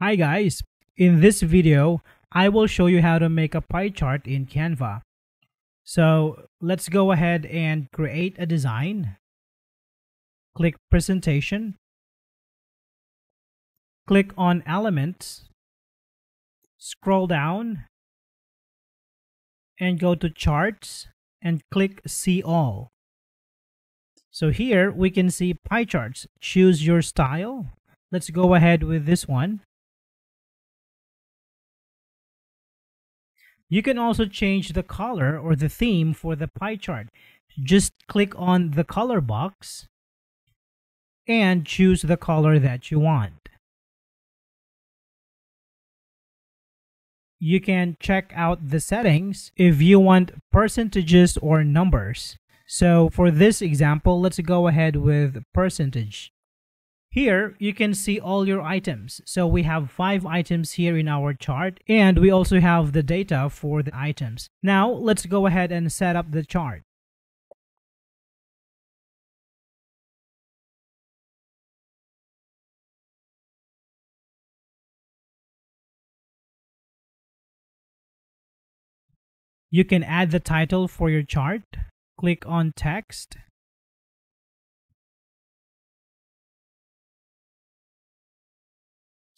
Hi guys, in this video, I will show you how to make a pie chart in Canva. So let's go ahead and create a design. Click presentation. Click on elements. Scroll down and go to charts and click see all. So here we can see pie charts. Choose your style. Let's go ahead with this one. You can also change the color or the theme for the pie chart. Just click on the color box and choose the color that you want. You can check out the settings if you want percentages or numbers. So for this example, let's go ahead with percentage. Here, you can see all your items. So we have five items here in our chart, and we also have the data for the items. Now, let's go ahead and set up the chart. You can add the title for your chart. Click on text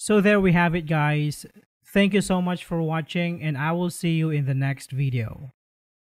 So there we have it guys. Thank you so much for watching and I will see you in the next video.